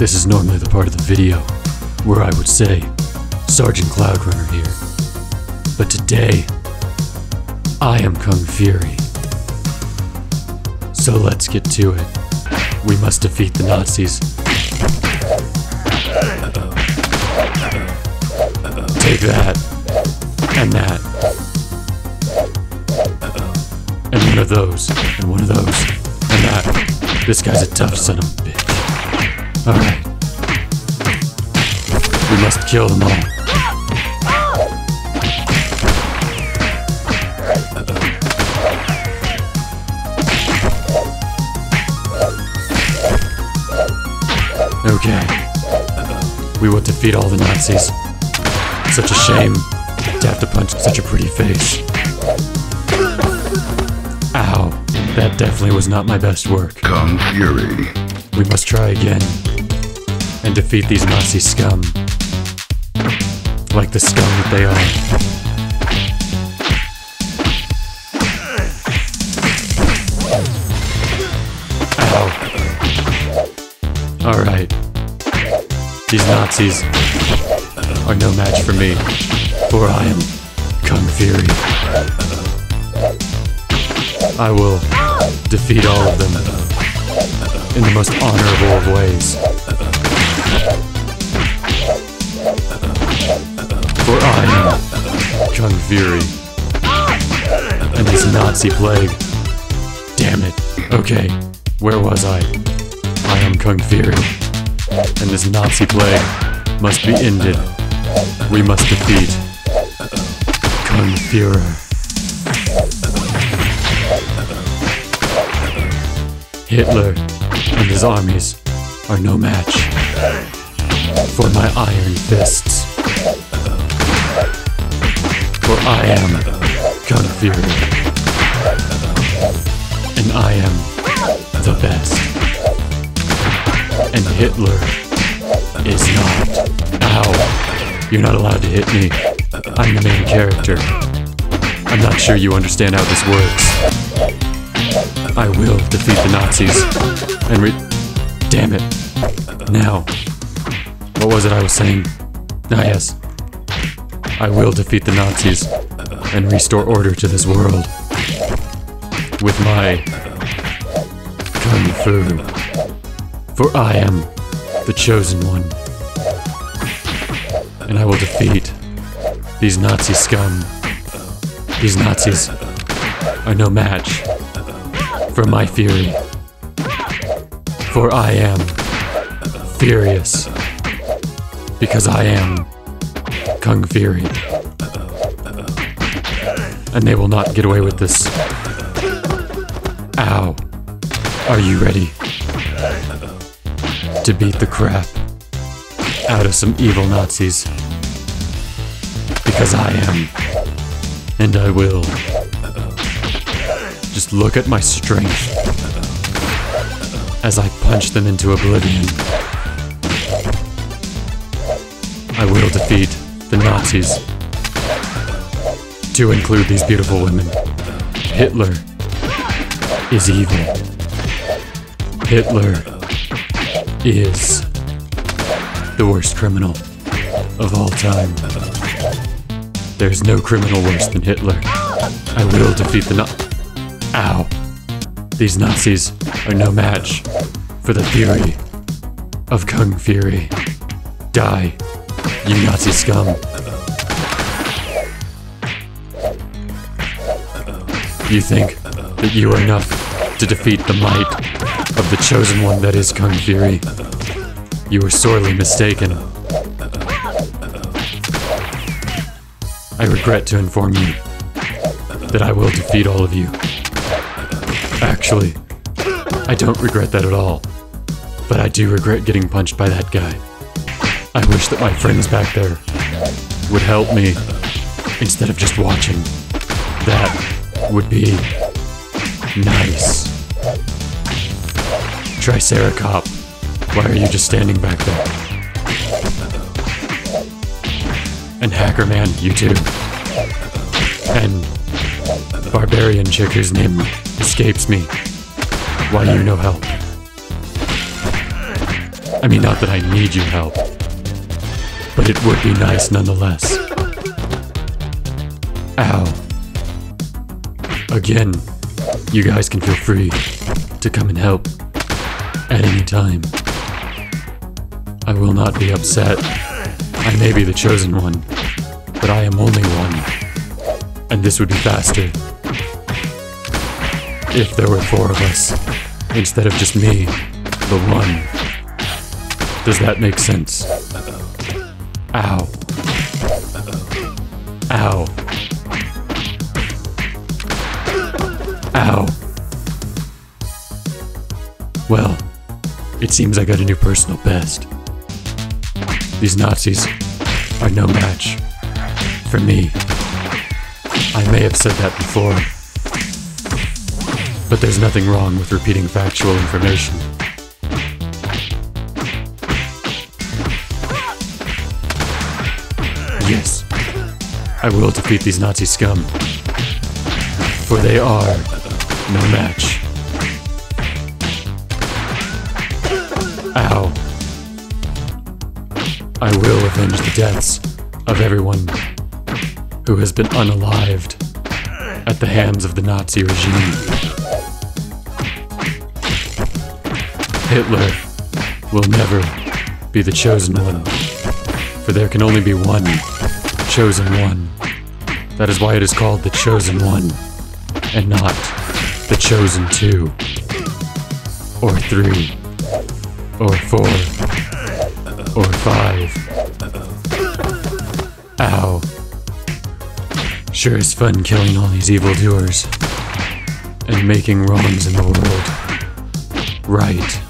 This is normally the part of the video where I would say Sergeant Cloudrunner here. But today, I am Kung Fury. So let's get to it. We must defeat the Nazis. Take that. And that. And one of those. And one of those. And that. This guy's a tough son of a bitch. Alright. We must kill them all. Okay. We will defeat all the Nazis. Such a shame to have to punch such a pretty face. Ow. That definitely was not my best work. Kung Fury. We must try again and defeat these Nazi scum. Like the scum that they are. Alright. These Nazis are no match for me, for I am Kung Fury. I will defeat all of them in the most honorable of ways. For I am Kung Fury. And this Nazi plague. Damn it. Okay, where was I? I am Kung Fury. And this Nazi plague must be ended. We must defeat Kung Fuhrer. Hitler and his armies are no match for my iron fists. For I am Kung Fury. And I am the best. And Hitler is not. Ow. You're not allowed to hit me. I'm the main character. I'm not sure you understand how this works. I will defeat the Nazis. And re- Damn it. Now. What was it I was saying? Ah, yes. I will defeat the Nazis and restore order to this world. With my Kung Fu. For I am the chosen one. And I will defeat these Nazi scum. These Nazis are no match for my fury. For I am furious. Because I am Kung Fury. And they will not get away with this. Ow. Are you ready? To beat the crap out of some evil Nazis. Because I am. And I will. Just look at my strength as I punch them into oblivion. I will defeat the Nazis. To include these beautiful women. Hitler is evil. Hitler is the worst criminal of all time. There's no criminal worse than Hitler. I will defeat the Nazis. Ow. These Nazis are no match for the fury of Kung Fury. Die, you Nazi scum. You think that you are enough to defeat the might of the chosen one that is Kung Fury? You are sorely mistaken. I regret to inform you that I will defeat all of you. Actually, I don't regret that at all. But I do regret getting punched by that guy. I wish that my friends back there would help me instead of just watching. That would be nice. Triceracop, why are you just standing back there? And Hackerman, you too. And Barbarian chick whose name escapes me. why you no help. I mean, not that I need your help, but it would be nice nonetheless. Ow. Again, you guys can feel free to come and help at any time. I will not be upset. I may be the chosen one, but I am only one. And this would be faster if there were four of us instead of just me, the one. Does that make sense? Ow. Ow. Ow. Well, it seems I got a new personal best. These Nazis are no match for me. I may have said that before, but there's nothing wrong with repeating factual information. Yes, I will defeat these Nazi scum, for they are no match. Ow. I will avenge the deaths of everyone who has been unalived at the hands of the Nazi regime. Hitler will never be the chosen one, for there can only be one chosen one. That is why it is called the chosen one, and not the chosen two, or three, or four, or five. Ow. Sure is fun killing all these evildoers and making wrongs in the world right.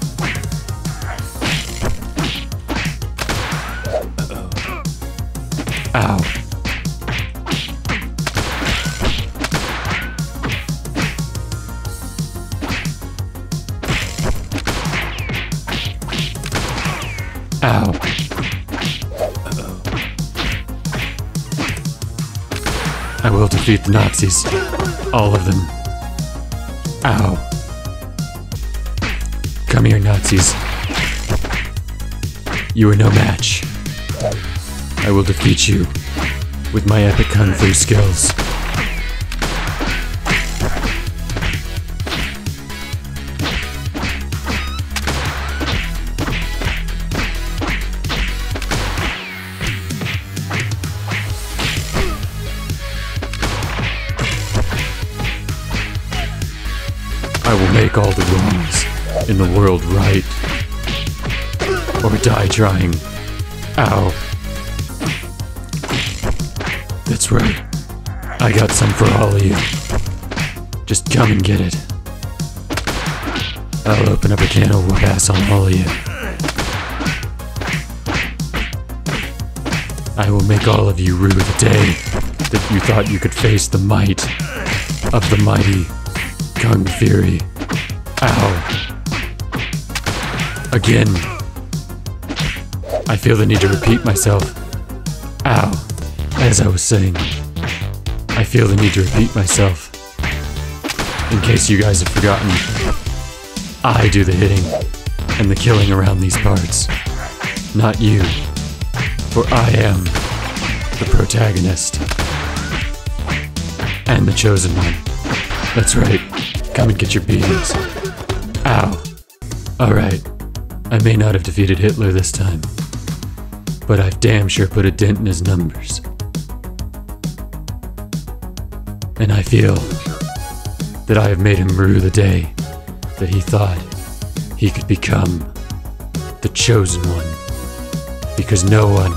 I will defeat the Nazis. All of them. Ow. Come here, Nazis. You are no match. I will defeat you with my epic kung fu skills. Make all the wrongs in the world right. Or die trying. Ow. That's right. I got some for all of you. Just come and get it. I'll open up a can of whoop ass on all of you. I will make all of you rue the day that you thought you could face the might of the mighty Kung Fury. Ow. Again. I feel the need to repeat myself. Ow. As I was saying, I feel the need to repeat myself. In case you guys have forgotten, I do the hitting and the killing around these parts. Not you. For I am the protagonist. And the chosen one. That's right. Come and get your beatings. Alright. I may not have defeated Hitler this time, but I've damn sure put a dent in his numbers. And I feel that I have made him rue the day that he thought he could become the chosen one. Because no one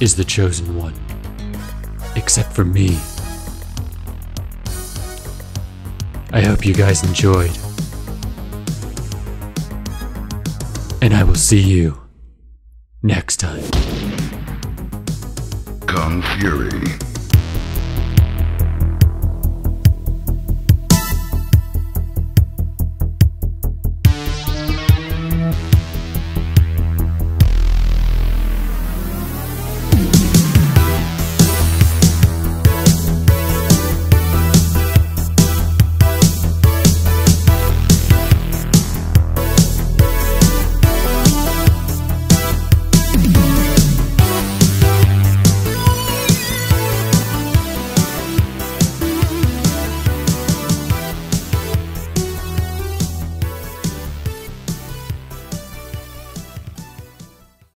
is the chosen one except for me. I hope you guys enjoyed. And I will see you next time. Kung Fury.